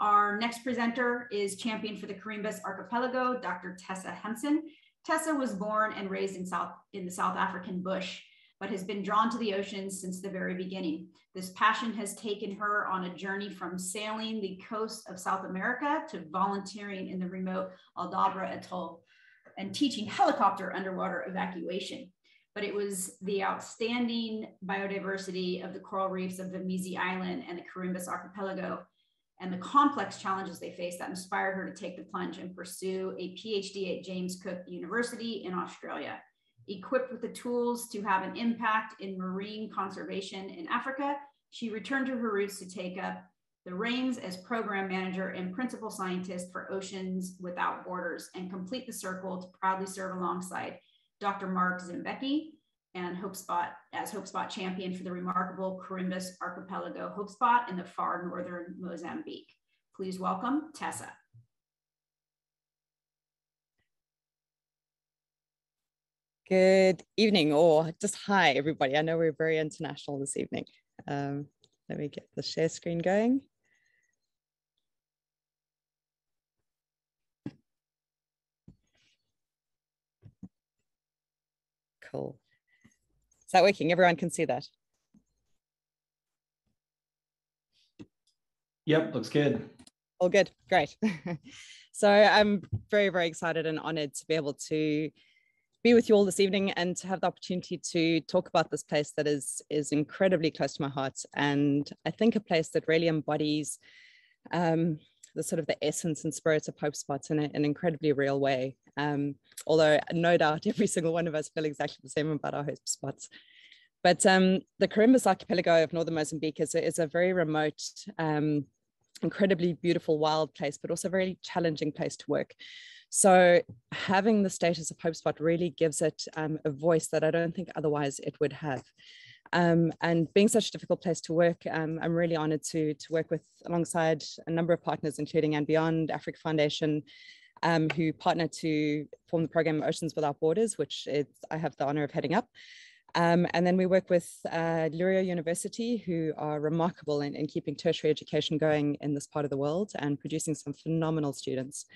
Our next presenter is champion for the Quirimbas Archipelago, Dr. Tessa Hempson. Tessa was born and raised in, South, in the South African bush, but has been drawn to the oceans since the very beginning. This passion has taken her on a journey from sailing the coast of South America to volunteering in the remote Aldabra Atoll and teaching helicopter underwater evacuation. But it was the outstanding biodiversity of the coral reefs of Vamizi Island and the Quirimbas Archipelago and the complex challenges they face that inspired her to take the plunge and pursue a PhD at James Cook University in Australia. Equipped with the tools to have an impact in marine conservation in Africa, she returned to her roots to take up the reins as program manager and principal scientist for Oceans Without Borders and complete the circle to proudly serve alongside Dr. Mark Zimbeki and HopeSpot as HopeSpot champion for the remarkable Quirimbas Archipelago HopeSpot in the far northern Mozambique. Please welcome Tessa. Good evening, or just hi, everybody. I know we're very international this evening. Um, let me get the share screen going. Cool. Is that working? Everyone can see that. Yep, looks good. All good, great. so I'm very, very excited and honored to be able to be with you all this evening and to have the opportunity to talk about this place that is is incredibly close to my heart and I think a place that really embodies um, the sort of the essence and spirit of Hope Spots in a, an incredibly real way. Um, although no doubt every single one of us feel exactly the same about our Hope Spots. But um, the Quirimbas archipelago of northern Mozambique is a, is a very remote, um, incredibly beautiful wild place, but also a very challenging place to work. So having the status of Hope Spot really gives it um, a voice that I don't think otherwise it would have. Um, and being such a difficult place to work, um, I'm really honored to, to work with alongside a number of partners, including And Beyond, Africa Foundation, um, who partner to form the program Oceans Without Borders, which is, I have the honor of heading up. Um, and then we work with uh, Lurio University, who are remarkable in, in keeping tertiary education going in this part of the world and producing some phenomenal students.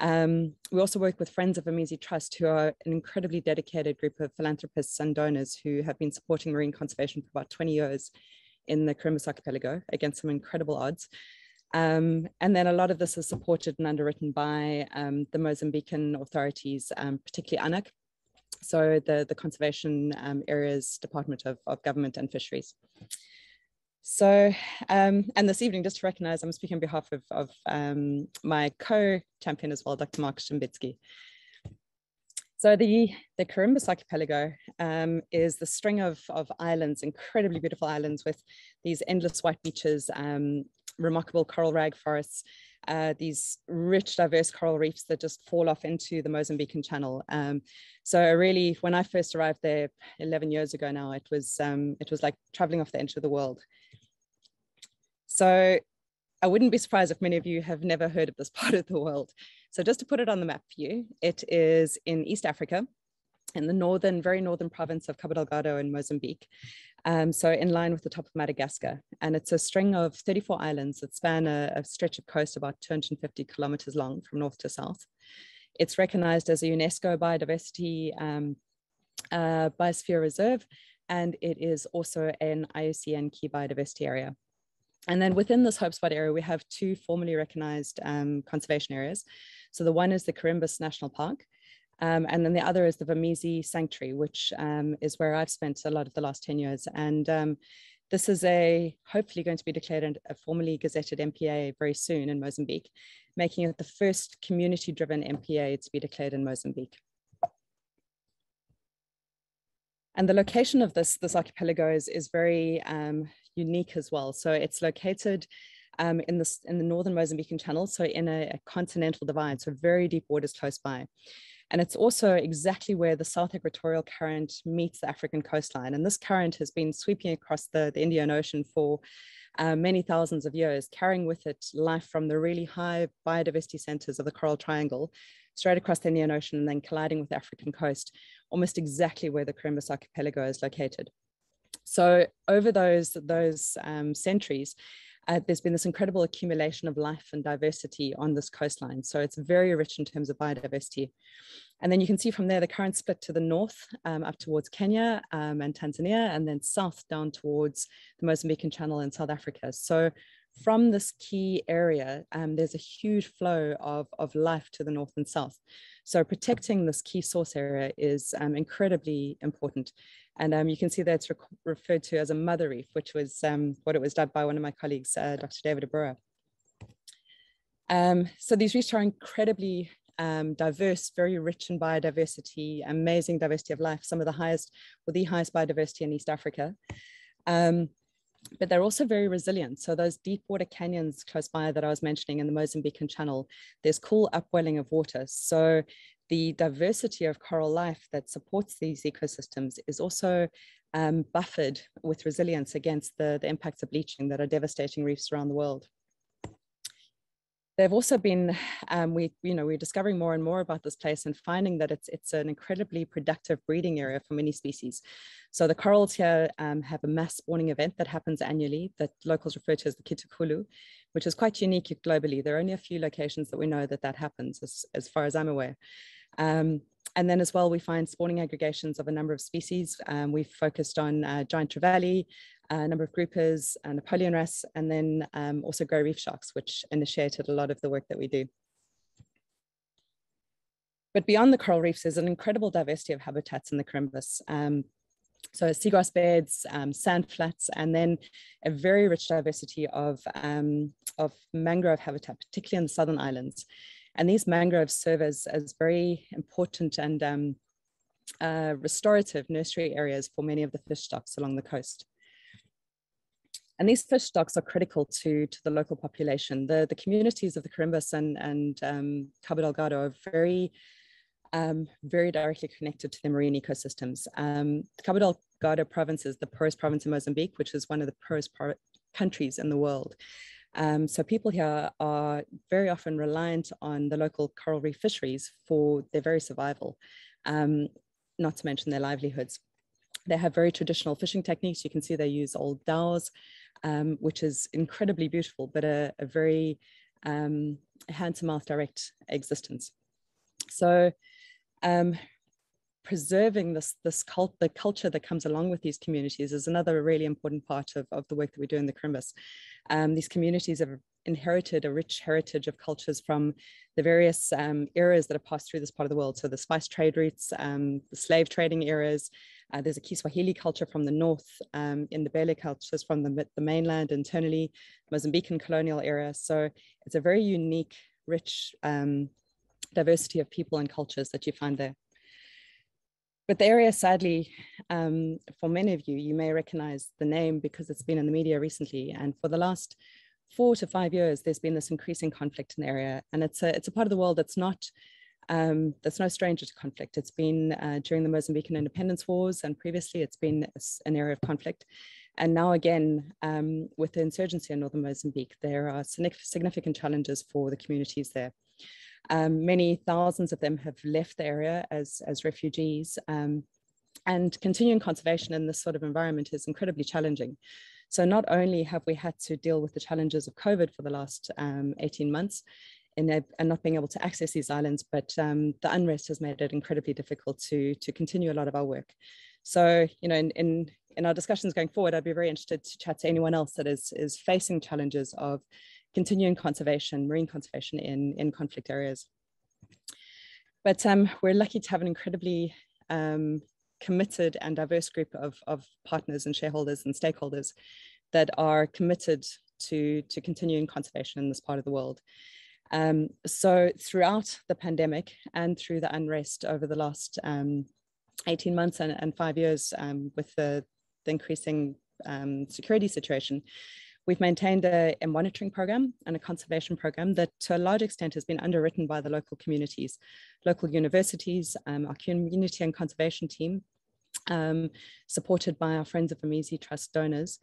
Um, we also work with Friends of Vamizi Trust, who are an incredibly dedicated group of philanthropists and donors who have been supporting marine conservation for about 20 years in the Quirimbas Archipelago against some incredible odds. Um, and then a lot of this is supported and underwritten by um, the Mozambican authorities, um, particularly ANAC, so the, the Conservation um, Areas Department of, of Government and Fisheries. So, um, and this evening, just to recognize, I'm speaking on behalf of, of um, my co-champion as well, Dr. Mark Shimbitsky. So the, the Quirimbas Archipelago um, is the string of, of islands, incredibly beautiful islands with these endless white beaches, um, remarkable coral rag forests, uh, these rich, diverse coral reefs that just fall off into the Mozambican Channel. Um, so really, when I first arrived there 11 years ago now, it was um, it was like traveling off the edge of the world. So I wouldn't be surprised if many of you have never heard of this part of the world. So just to put it on the map for you, it is in East Africa, in the northern, very northern province of Cabo Delgado in Mozambique. Um, so in line with the top of Madagascar. And it's a string of 34 islands that span a, a stretch of coast about 250 kilometers long from north to south. It's recognized as a UNESCO biodiversity um, uh, biosphere reserve, and it is also an IUCN key biodiversity area. And then within this HopeSpot area, we have two formally recognized um, conservation areas. So the one is the Quirimbas National Park, um, and then the other is the Vamizi Sanctuary, which um, is where I've spent a lot of the last 10 years. And um, this is a hopefully going to be declared a formally gazetted MPA very soon in Mozambique, making it the first community-driven MPA to be declared in Mozambique. And the location of this, this archipelago is, is very um, unique as well. So it's located um, in, the, in the northern Mozambican channel, so in a, a continental divide, so very deep waters close by. And it's also exactly where the South Equatorial Current meets the African coastline. And this current has been sweeping across the, the Indian Ocean for uh, many thousands of years, carrying with it life from the really high biodiversity centers of the Coral Triangle straight across the Indian Ocean and then colliding with the African coast, almost exactly where the Quirimbas Archipelago is located. So over those, those um, centuries, uh, there's been this incredible accumulation of life and diversity on this coastline. So it's very rich in terms of biodiversity. And then you can see from there the current split to the north um, up towards Kenya um, and Tanzania, and then south down towards the Mozambican Channel in South Africa. So from this key area, um, there's a huge flow of, of life to the north and south. So protecting this key source area is um, incredibly important. And um, you can see that it's re referred to as a mother reef, which was um, what it was dubbed by one of my colleagues, uh, Dr. David Obura. Um, so these reefs are incredibly um, diverse, very rich in biodiversity, amazing diversity of life, some of the highest, or the highest biodiversity in East Africa. Um, but they're also very resilient. So those deep water canyons close by that I was mentioning in the Mozambican Channel, there's cool upwelling of water. So the diversity of coral life that supports these ecosystems is also um, buffered with resilience against the, the impacts of bleaching that are devastating reefs around the world. They've also been, um, we, you know, we're discovering more and more about this place and finding that it's, it's an incredibly productive breeding area for many species. So the corals here um, have a mass spawning event that happens annually that locals refer to as the Kitukulu, which is quite unique globally. There are only a few locations that we know that that happens as, as far as I'm aware. Um, and then as well, we find spawning aggregations of a number of species. Um, we've focused on uh, giant trevally, a number of groupers, uh, Napoleon wrasse, and then um, also grey reef sharks, which initiated a lot of the work that we do. But beyond the coral reefs, there's an incredible diversity of habitats in the Quirimbas. Um, so seagrass beds, um, sand flats, and then a very rich diversity of, um, of mangrove habitat, particularly in the southern islands. And these mangroves serve as, as very important and um, uh, restorative nursery areas for many of the fish stocks along the coast. And these fish stocks are critical to, to the local population. The, the communities of the Quirimbas and, and um, Cabo Delgado are very, um, very directly connected to the marine ecosystems. Um, Cabo Delgado province is the poorest province in Mozambique, which is one of the poorest countries in the world. Um, so people here are very often reliant on the local coral reef fisheries for their very survival, um, not to mention their livelihoods. They have very traditional fishing techniques. You can see they use old dhows, um, which is incredibly beautiful, but a, a very um, hand-to-mouth direct existence. So um, preserving this, this cult, the culture that comes along with these communities is another really important part of, of the work that we do in the Quirimbas. Um, these communities have inherited a rich heritage of cultures from the various um, eras that have passed through this part of the world. So the spice trade routes, um, the slave trading eras, uh, there's a Kiswahili culture from the north, um, in the Bele cultures from the, the mainland internally, Mozambican colonial era. So it's a very unique, rich um, diversity of people and cultures that you find there. But the area, sadly, um, for many of you, you may recognize the name because it's been in the media recently. And for the last four to five years, there's been this increasing conflict in the area. And it's a, it's a part of the world that's not um, that's no stranger to conflict. It's been uh, during the Mozambican independence wars, and previously it's been an area of conflict. And now again, um, with the insurgency in northern Mozambique, there are significant challenges for the communities there. Um, many thousands of them have left the area as, as refugees, um, and continuing conservation in this sort of environment is incredibly challenging. So not only have we had to deal with the challenges of COVID for the last um, 18 months, and not being able to access these islands, but um, the unrest has made it incredibly difficult to, to continue a lot of our work. So, you know, in, in, in our discussions going forward, I'd be very interested to chat to anyone else that is, is facing challenges of continuing conservation, marine conservation in, in conflict areas. But um, we're lucky to have an incredibly um, committed and diverse group of, of partners and shareholders and stakeholders that are committed to, to continuing conservation in this part of the world. Um, so throughout the pandemic and through the unrest over the last um, 18 months and, and five years um, with the, the increasing um, security situation, we've maintained a, a, monitoring program and a conservation program that to a large extent has been underwritten by the local communities, local universities, um, our community and conservation team, um, supported by our Friends of Vamizi Trust donors,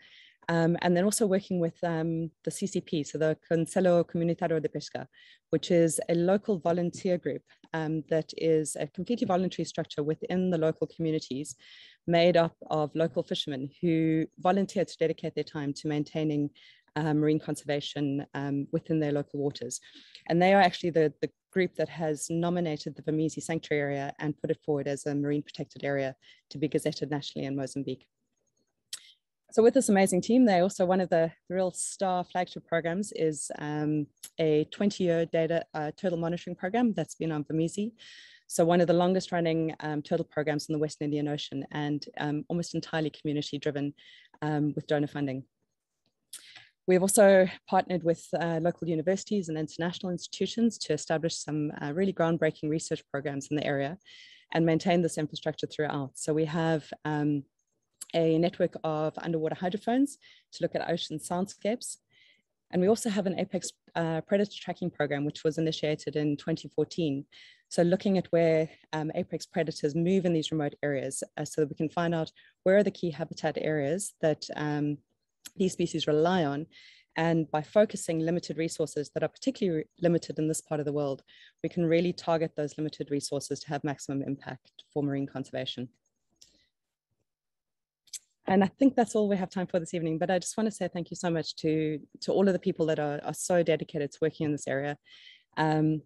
um, and then also working with um, the CCP, so the Conselho Comunitario de Pesca, which is a local volunteer group um, that is a completely voluntary structure within the local communities made up of local fishermen who volunteer to dedicate their time to maintaining uh, marine conservation um, within their local waters. And they are actually the, the group that has nominated the Vamizi Sanctuary Area and put it forward as a marine protected area to be gazetted nationally in Mozambique. So with this amazing team, they also one of the real star flagship programs is um, a 20-year data uh, turtle monitoring program that's been on Vamizi. So one of the longest running um, turtle programs in the Western Indian Ocean and um, almost entirely community driven um, with donor funding. We've also partnered with uh, local universities and international institutions to establish some uh, really groundbreaking research programs in the area and maintain this infrastructure throughout. So we have um, a network of underwater hydrophones to look at ocean soundscapes. And we also have an apex uh, predator tracking program, which was initiated in 2014. So looking at where um, apex predators move in these remote areas uh, so that we can find out where are the key habitat areas that um, these species rely on. And by focusing limited resources that are particularly limited in this part of the world, we can really target those limited resources to have maximum impact for marine conservation. And I think that's all we have time for this evening, but I just want to say thank you so much to, to all of the people that are, are so dedicated to working in this area. Um,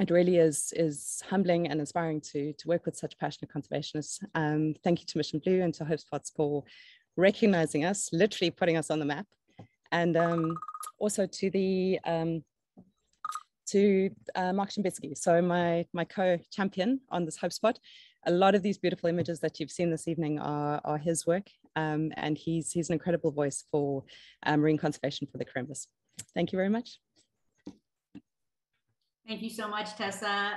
it really is, is humbling and inspiring to, to work with such passionate conservationists. Um, thank you to Mission Blue and to HopeSpots for recognizing us, literally putting us on the map. And um, also to the um, to uh, Mark Shimbitsky, so my, my co-champion on this HopeSpot. A lot of these beautiful images that you've seen this evening are, are his work um, and he's, he's an incredible voice for um, marine conservation for the Quirimbas. Thank you very much. Thank you so much, Tessa.